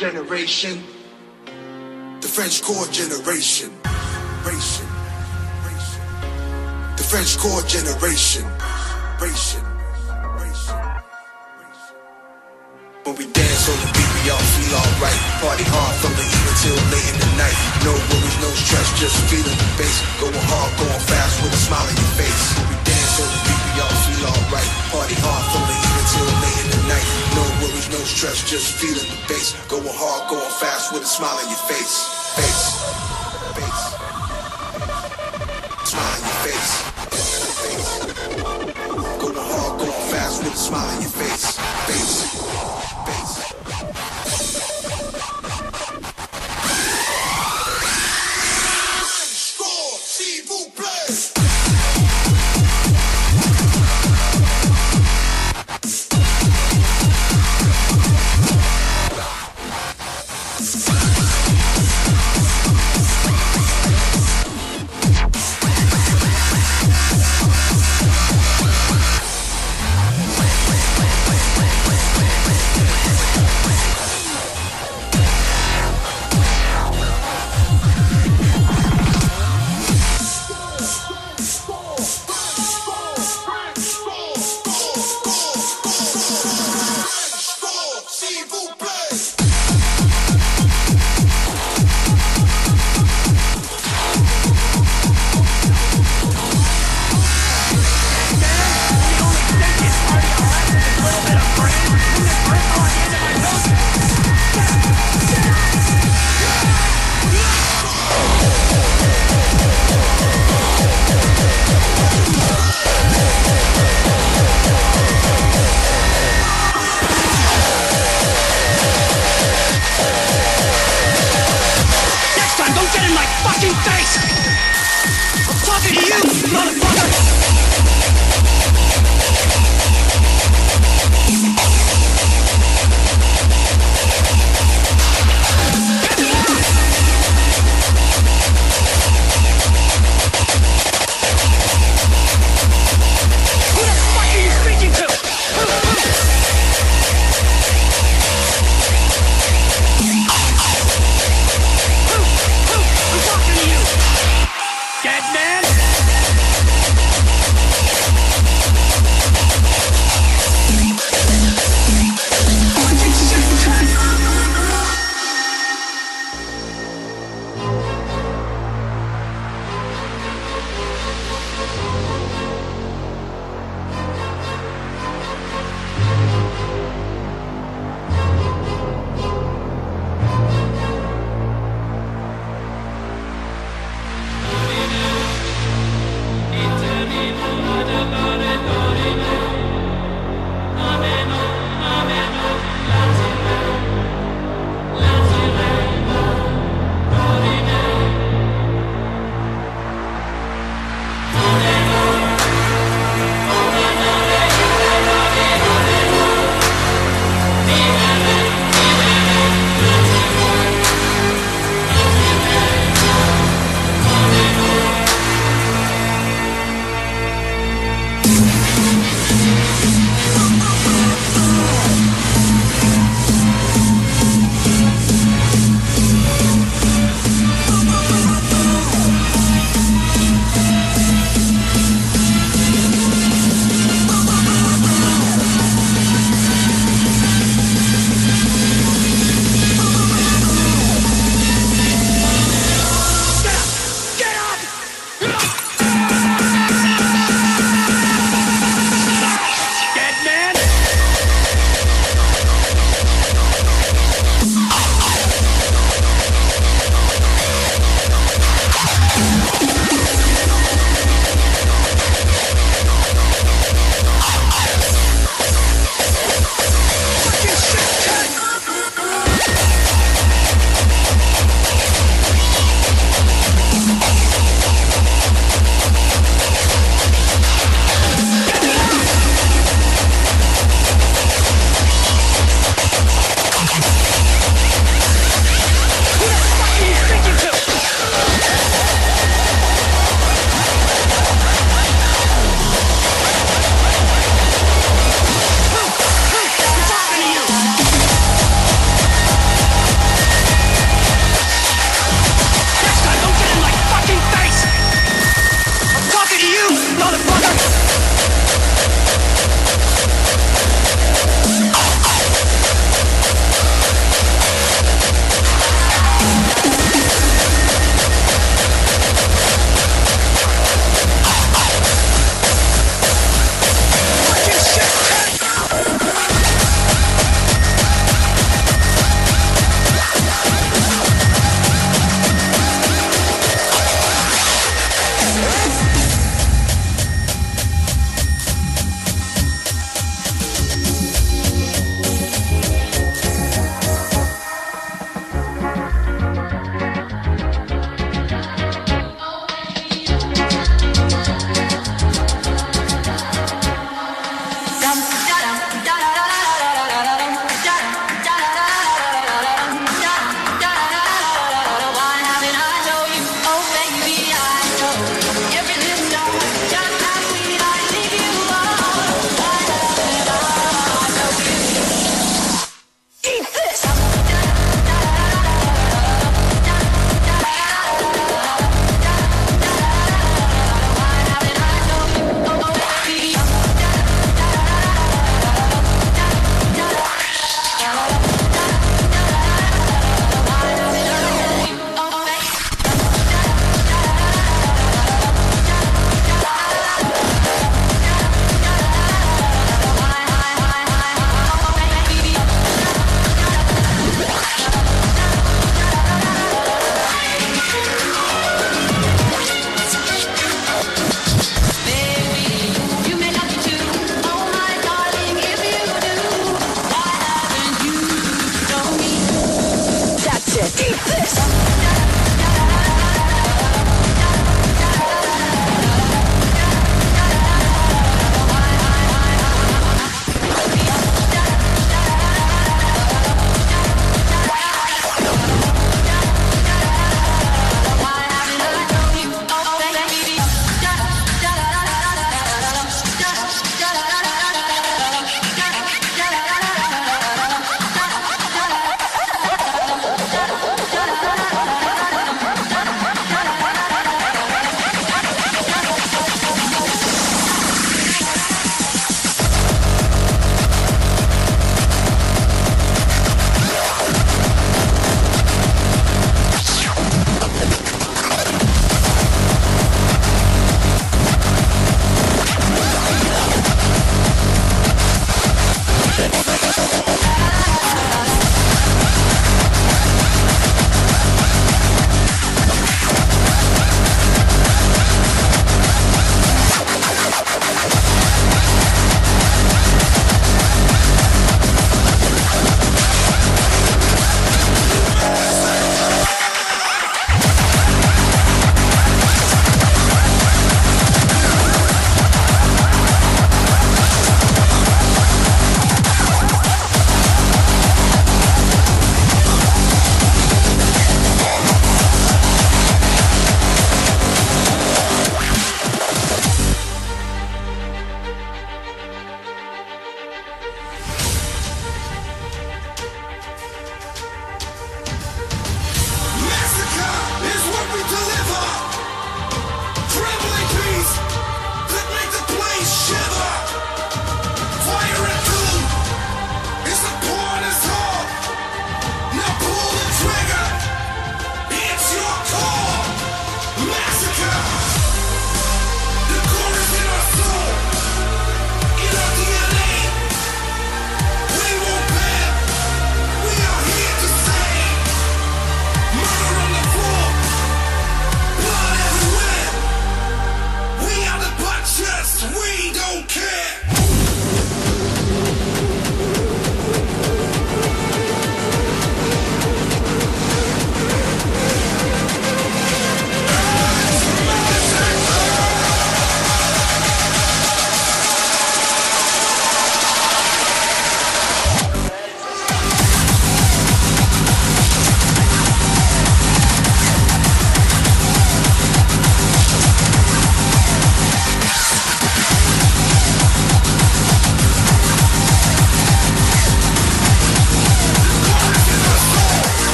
generation. The Frenchcore generation. Ration. The Frenchcore generation. Ration. When we dance on the beat, we all feel alright. Party hard from the evening till late in the night. No worries, no stress, just feeling the bass. Going hard, going fast with a smile on your face. On the beat, we all feel alright. Party hard from the evening till late in the night. No worries, no stress, just feeling the bass. Going hard, going fast with a smile on your face. Face. Face. Smile on your face. Going hard, going fast with a smile on your. Face. Next time, don't get in my fucking face! I'm talking to you, motherfucker!